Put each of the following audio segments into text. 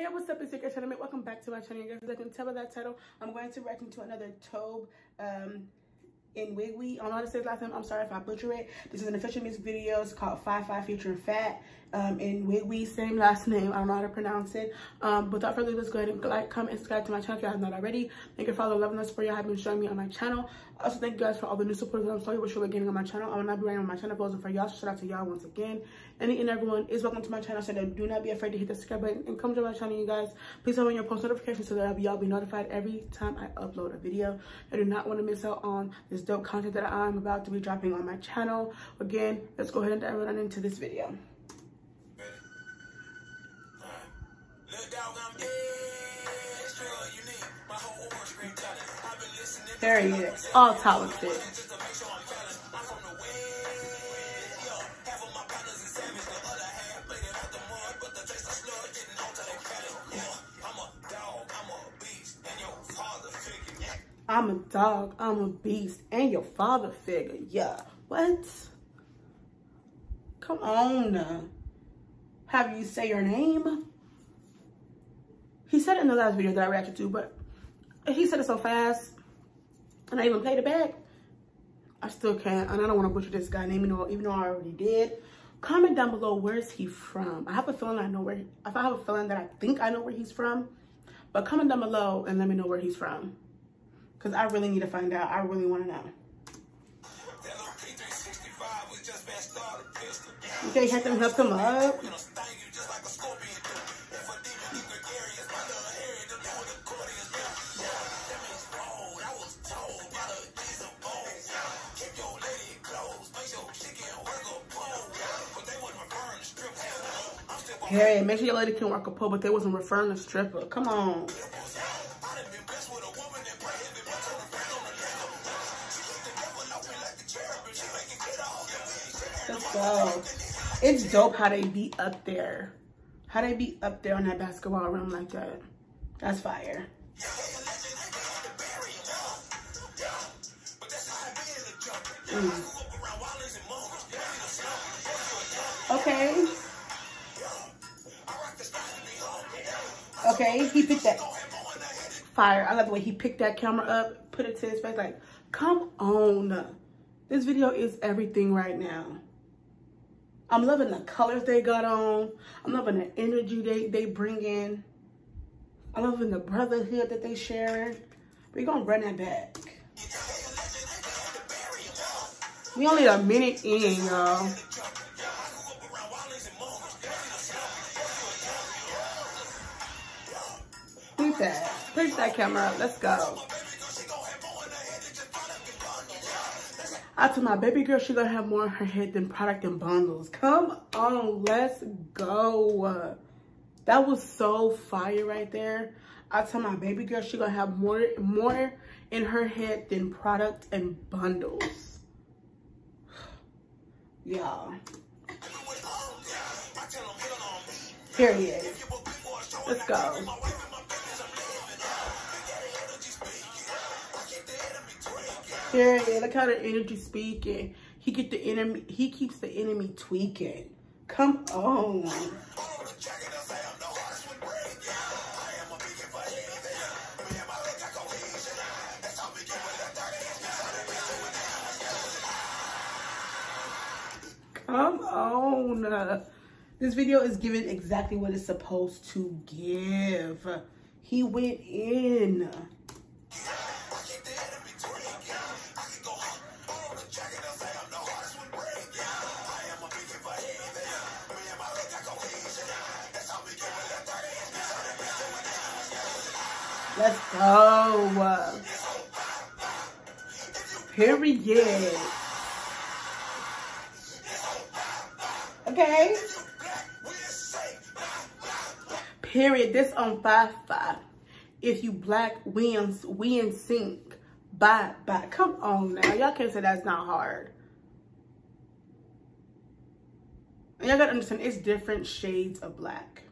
Hey, what's up? It's your Channel. Welcome back to my channel. You guys, I can tell by that title, I'm going to react to another Tobe um, in Wigwi. I don't know how to say his last name. I'm sorry if I butcher it. This is an official music video. It's called Fye Fye featuring Fat um, in Wigwi. Same last name. I don't know how to pronounce it. Um, without further ado, let's go ahead and like, comment, and subscribe to my channel if you have not already. Thank you for all the love and support you have been showing me on my channel. Also, thank you guys for all the new support that I'm slowly but surely getting on my channel. I will not be writing on my channel posting for y'all. Shout out to y'all once again. Any and everyone is welcome to my channel. So do not be afraid to hit the subscribe button and come to my channel, you guys. Please turn on your post notifications so that y'all be notified every time I upload a video. I do not want to miss out on this dope content that I'm about to be dropping on my channel. Again, let's go ahead and dive right into this video. There he is, all talented. I'm a dog, I'm a beast, and your father figure. Yeah, what? Come on. Have you say your name? He said it in the last video that I reacted to, but he said it so fast, and I even played it back. I still can't, and I don't want to butcher this guy name, even though, even though I already did. Comment down below, where's he from? I have a feeling I know where, if I have a feeling that I think I know where he's from, but comment down below and let me know where he's from. Because I really need to find out. I really want to know. Okay, had them help him up. Hey, make sure your lady can work a pole, but they wasn't referring to stripper. Come on. Let's. It's dope how they be up there. How they be up there on that basketball rim like that. That's fire. Mm. Okay. Okay, he picked that fire. I love the way he picked that camera up, put it to his face like, come on. This video is everything right now. I'm loving the colors they got on. I'm loving the energy they, they bring in. I'm loving the brotherhood that they share. We're gonna run that back. We only a minute in, y'all. That. Push that camera up. Let's go. I told my baby girl she gonna have more in her head than product and bundles. Come on, let's go. That was so fire right there. I told my baby girl she gonna have more more in her head than product and bundles. Yeah. Period. Let's go. Period. Look how the energy speaking. He get the enemy. He keeps the enemy tweaking. Come on. Come on. This video is giving exactly what it's supposed to give. He went in. Let's go. Period. Okay. Period. This on Fye Fye. If you black, we in, we in sync. Bye, bye. Come on now. Y'all can't say that's not hard. y'all gotta understand, it's different shades of black.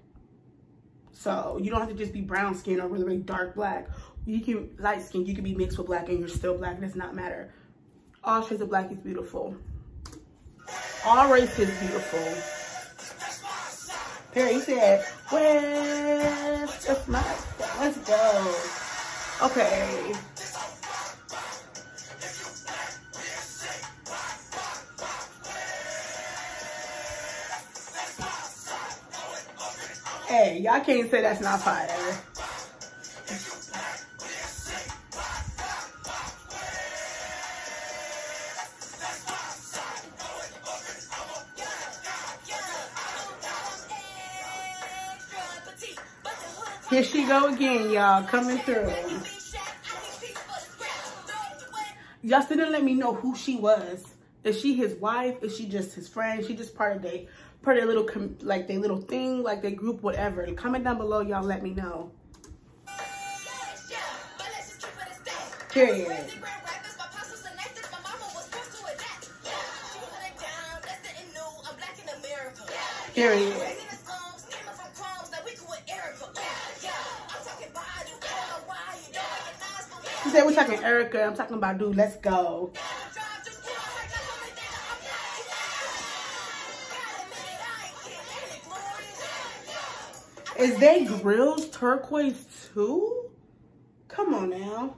So you don't have to just be brown skin or really, really dark black. You can, light skin, you can be mixed with black and you're still black. It does not matter. All shades of black is beautiful. All race is beautiful. Perry said, West My, let's go. Okay. Y'all can't say that's not fire. Here she go again, y'all, coming through. Y'all still didn't let me know who she was. Is she his wife? Is she just his friend? She just part of their part of their little like their little thing, like their group, whatever. Comment down below, y'all. Let me know. Period. Period. She said we're talking Erica. I'm talking about dude. Let's go. Is they grills turquoise too? Come on now.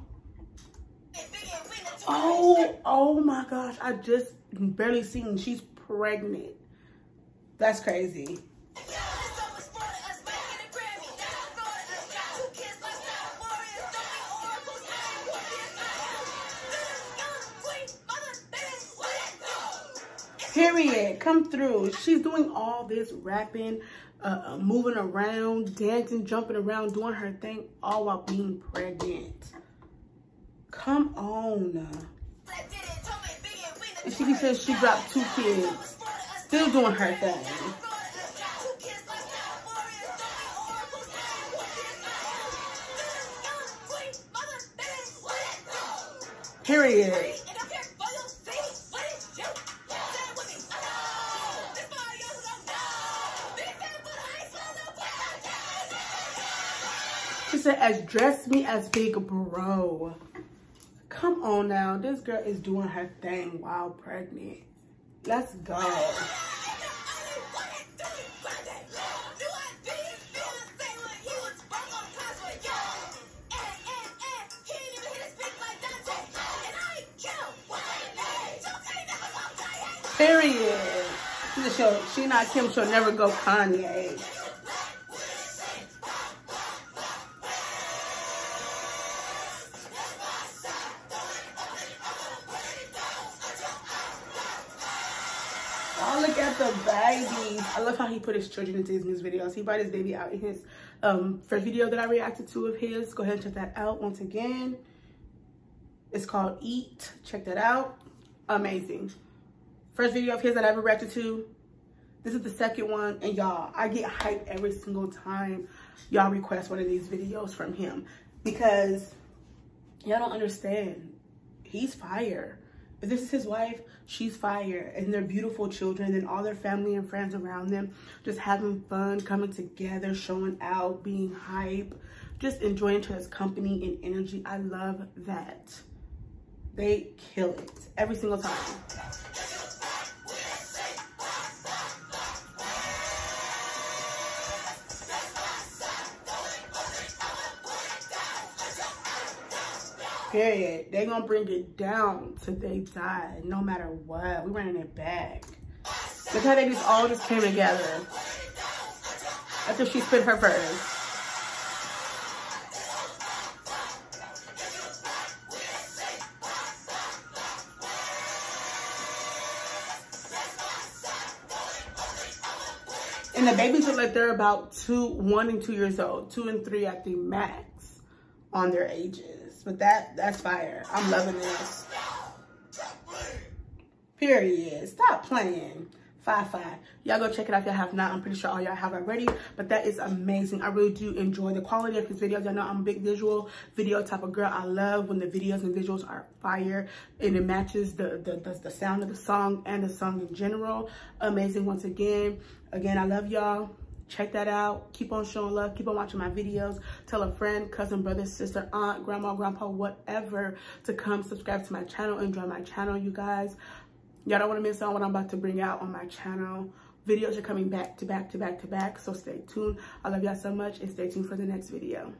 Oh, oh my gosh. I just barely seen she's pregnant. That's crazy. Period. Come through. She's doing all this rapping, uh, uh, moving around, dancing, jumping around, doing her thing, all while being pregnant. Come on. And she says she dropped two kids. Still doing her thing. Period. She said, as dress me as big bro. Come on now. This girl is doing her thing while pregnant. Let's go. Period. She, she not Kim, she'll never go Kanye. Look at the babies. I love how he put his children into his videos. He brought his baby out in his um, first video that I reacted to of his. Go ahead and check that out once again. It's called Eat. Check that out. Amazing. First video of his that I ever reacted to. This is the second one. And y'all, I get hyped every single time y'all request one of these videos from him. Because y'all don't understand. He's fire. If this is his wife, she's fire. And they're beautiful children and all their family and friends around them. Just having fun, coming together, showing out, being hype. Just enjoying each other's company and energy. I love that. They kill it every single time. Period. They gonna bring it down till they die, no matter what. We running it back. Look how they just all just came together. After she spit her verse. And the babies look like they're about two, one and two years old, two and three at the max on their ages. But that that's fire. I'm loving this. Period. Stop playing. Fye Fye. Y'all go check it out if y'all have not. I'm pretty sure all y'all have already. But that is amazing. I really do enjoy the quality of his videos. Y'all know I'm a big visual video type of girl. I love when the videos and visuals are fire and it matches the, the, the, the sound of the song and the song in general. Amazing once again. Again, I love y'all check that out keep on showing love keep on watching my videos tell a friend cousin brother sister aunt grandma grandpa whatever to come subscribe to my channel enjoy my channel you guys y'all don't want to miss out on what i'm about to bring out on my channel videos are coming back to back to back to back. So stay tuned. I love y'all so much and stay tuned for the next video.